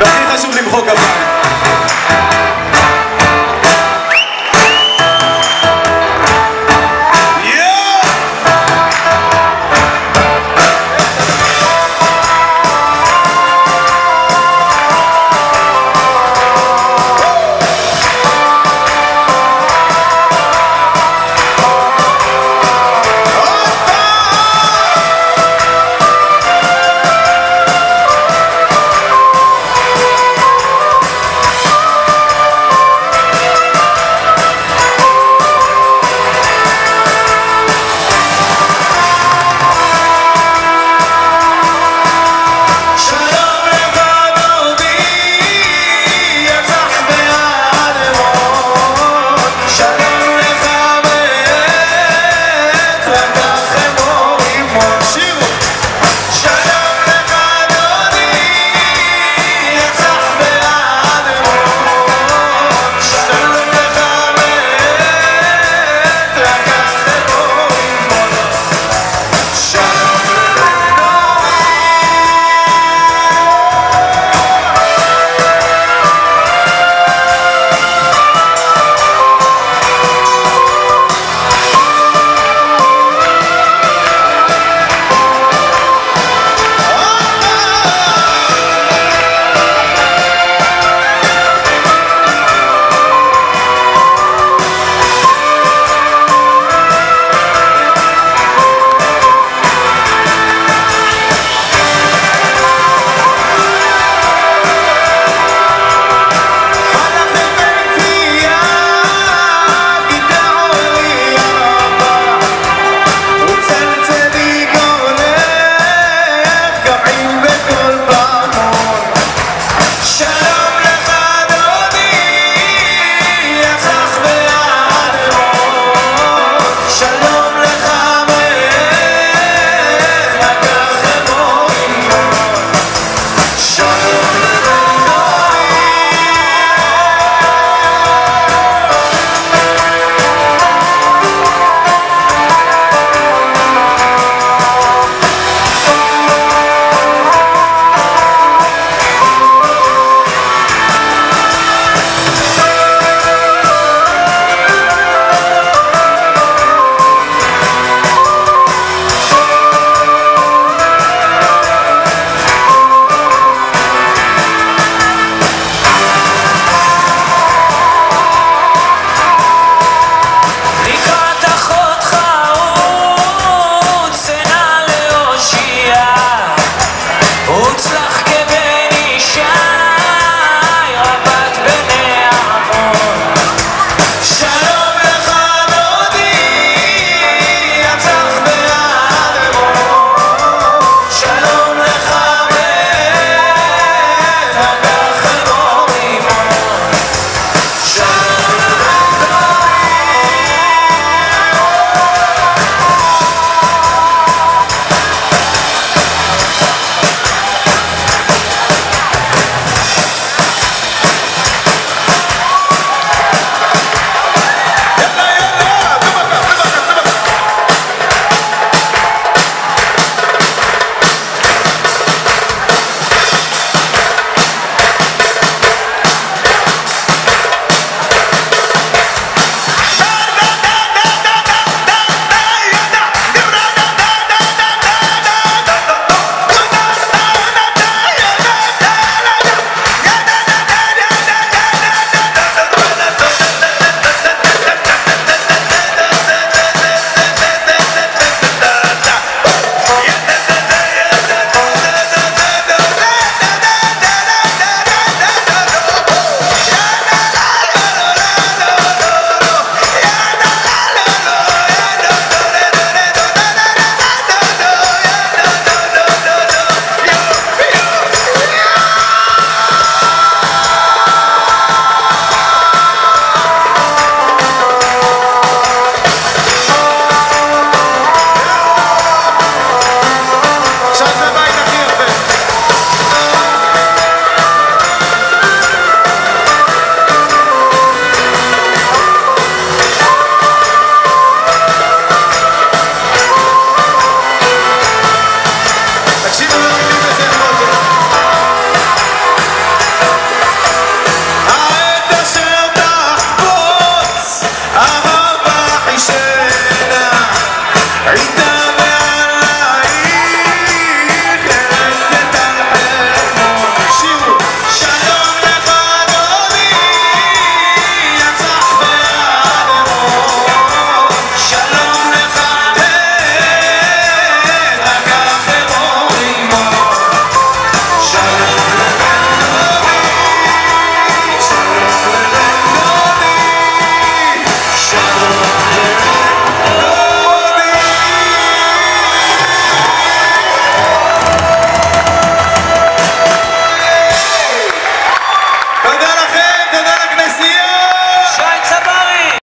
והכי חשוב למחוא כפיים.